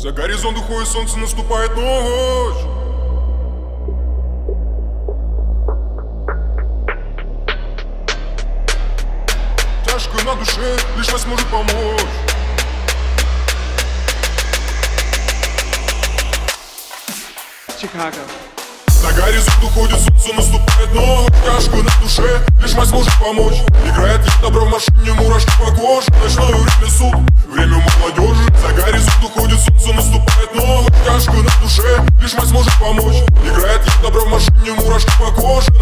За горизонт уходит солнце, наступает ночь. Тяжко на душе, лишь вас может помочь. Chicago. На горизонт уходит солнце, наступает ночь. Тяжко на душе, лишь мать сможет помочь. Играет я добро в машине, мурашки по коже Ночное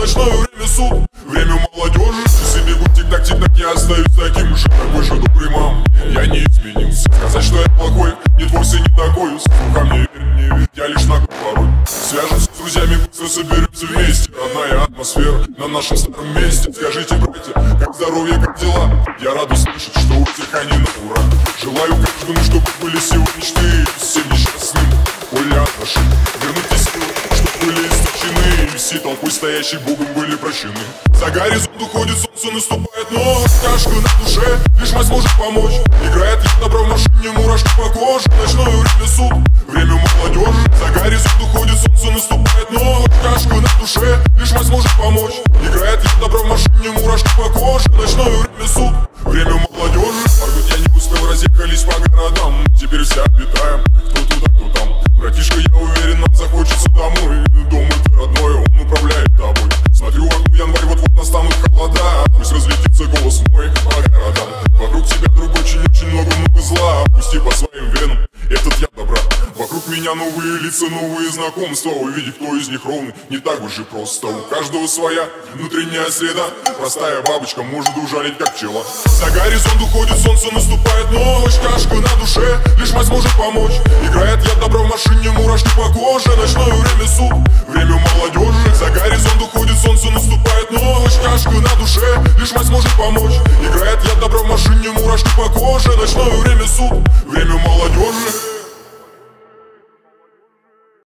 Ночное время суд, время молодежи. Часы бегут тик-так, тик-так, я остаюсь таким же Такой же добрый мам, я не изменился. Сказать, что я плохой, нет, вовсе не такой. Ко мне верь, не верь, я лишь на порой Свяжемся с друзьями, быстро соберемся вместе. Родная атмосфера на нашем старом месте. Скажите, братья, как здоровье, как дела? Я рада слышать, что у всех они на ура. Желаю каждому, чтобы были сегодня мечты И все толпой стоящей Богом были прощены. За горизонт уходит солнце, наступает ночь. Тяжко на душе, лишь мать сможет помочь. Играет я добро в машине, мурашки по коже. Ночное время суд, время молодежи. За горизонт уходит солнце, наступает ночь. Тяжко на душе, лишь мать сможет помочь. Играет я добро в машине, мурашки по коже. Ночное время суд, время молодежи. Маргот, я не успел, разъехались по городам. Теперь все обитаем, меня новые лица, новые знакомства. Увидеть, кто из них ровный, не так уж и просто. У каждого своя внутренняя среда. Простая бабочка может ужалить, как пчела. За горизонт уходит солнце, наступает ночь Тяжко на душе, лишь мать сможет помочь. Играет я добро в машине, мурашки по коже. Ночное время суд, время молодежи. За горизонт уходит солнце, наступает ночь Тяжко на душе, лишь мать сможет помочь. Играет я добро в машине, мурашки по коже. Ночное время